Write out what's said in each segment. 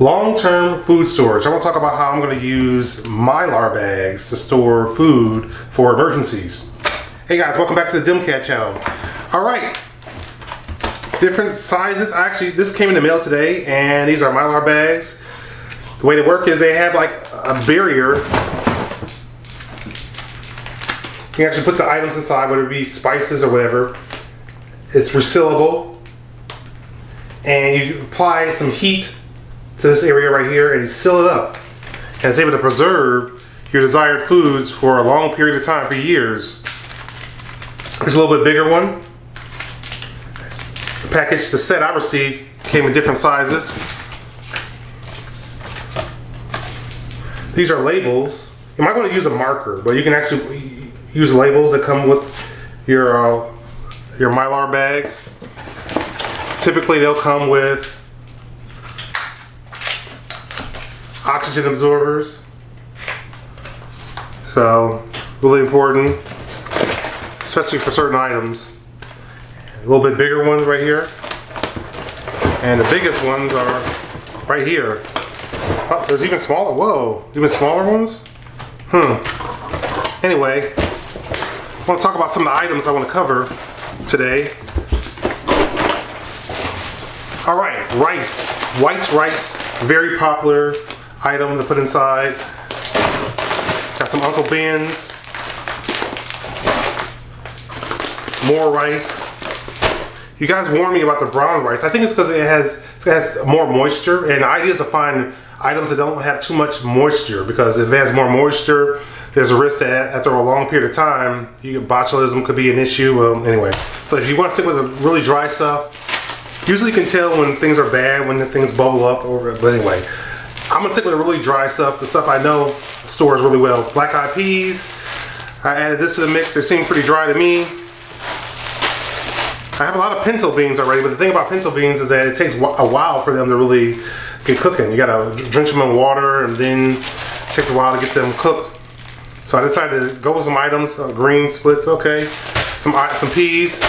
Long-term food storage. I want to talk about how I'm going to use Mylar bags to store food for emergencies. Hey guys, welcome back to the DEMCAD channel. All right, different sizes. Actually, this came in the mail today, and these are Mylar bags. The way they work is they have like a barrier. You can actually put the items inside, whether it be spices or whatever. It's resealable, and you apply some heat to this area right here and you seal it up. And it's able to preserve your desired foods for a long period of time, for years. There's a little bit bigger one. The package, the set I received came in different sizes. These are labels. You might want to use a marker, but you can actually use labels that come with your uh, your Mylar bags. Typically they'll come with oxygen absorbers. So really important, especially for certain items. A little bit bigger ones right here. And the biggest ones are right here. Oh, there's even smaller, whoa, even smaller ones? Hmm. Anyway, I want to talk about some of the items I want to cover today. All right, rice, white rice, very popular item to put inside. Got some Uncle Ben's. More rice. You guys warned me about the brown rice. I think it's because it has it has more moisture, and the idea is to find items that don't have too much moisture because if it has more moisture, there's a risk that after a long period of time, you, botulism could be an issue. Anyway, so if you want to stick with the really dry stuff, usually you can tell when things are bad when the things bubble up. Or, but anyway, I'm gonna stick with the really dry stuff, the stuff I know stores really well. Black eyed peas, I added this to the mix. They seem pretty dry to me. I have a lot of pinto beans already, but the thing about pinto beans is that it takes a while for them to really get cooking. You gotta drench them in water and then it takes a while to get them cooked. So I decided to go with some items, uh, green splits, okay. Some, some peas.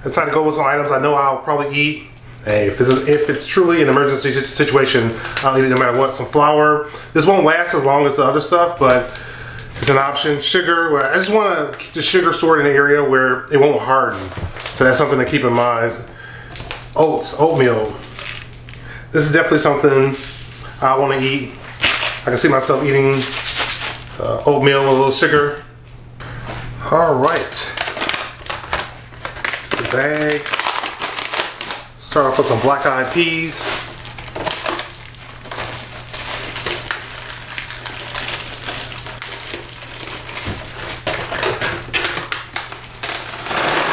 I decided to go with some items I know I'll probably eat Hey, if it's, if it's truly an emergency situation, I'll eat it no matter what. Some flour. This won't last as long as the other stuff, but it's an option. Sugar. I just want to keep the sugar stored in an area where it won't harden. So that's something to keep in mind. Oats, oatmeal. This is definitely something I want to eat. I can see myself eating uh, oatmeal with a little sugar. All right. The bag. Start off with some black eyed peas.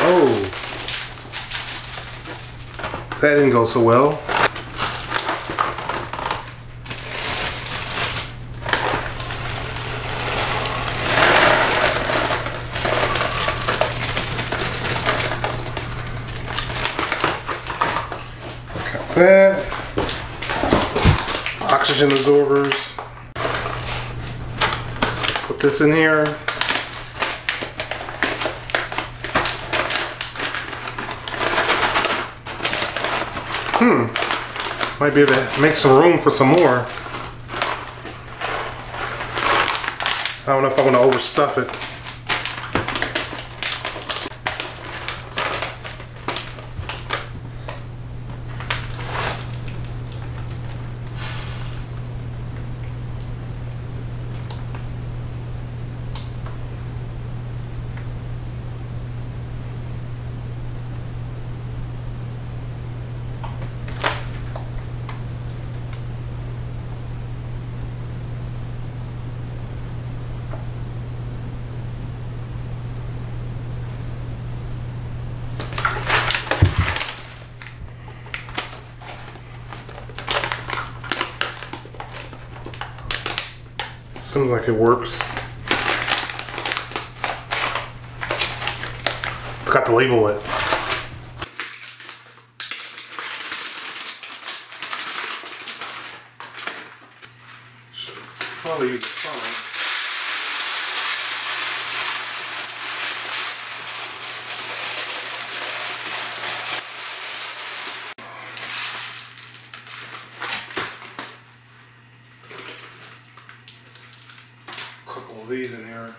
Oh, that didn't go so well. that. Oxygen absorbers. Put this in here. Hmm. Might be able to make some room for some more. I don't know if I want to overstuff it. Seems like it works. Forgot to label it. Should probably use the phone. Couple of these in here.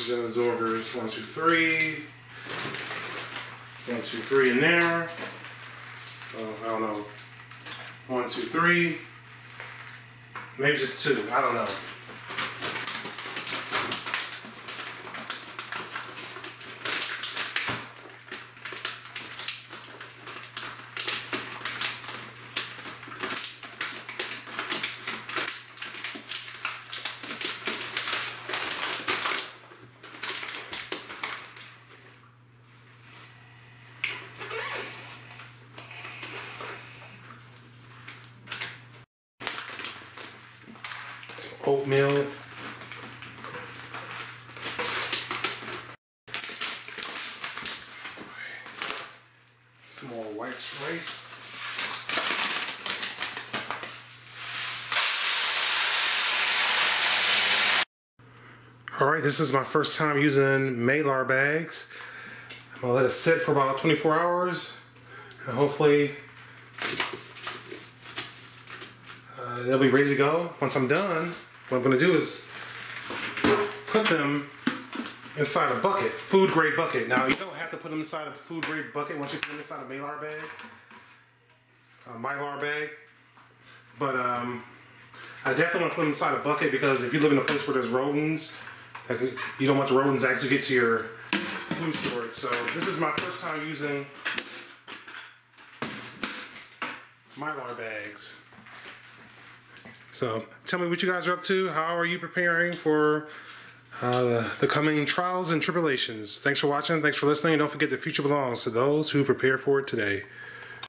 Oxygen absorbers. One, two, three. One, two, three in there. Oh, I don't know. One, two, three. Maybe just two. I don't know. Oatmeal. Some more white rice. All right, this is my first time using Mylar bags. I'm gonna let it sit for about 24 hours and hopefully uh, they'll be ready to go once I'm done. What I'm gonna do is put them inside a bucket, food grade bucket. Now you don't have to put them inside a food grade bucket once you put them inside a Mylar bag, a Mylar bag. But um, I definitely want to put them inside a bucket because if you live in a place where there's rodents, you don't want the rodents actually get to your food storage. So this is my first time using Mylar bags. So tell me what you guys are up to. How are you preparing for uh, the, the coming trials and tribulations? Thanks for watching. Thanks for listening. And Don't forget the future belongs to those who prepare for it today.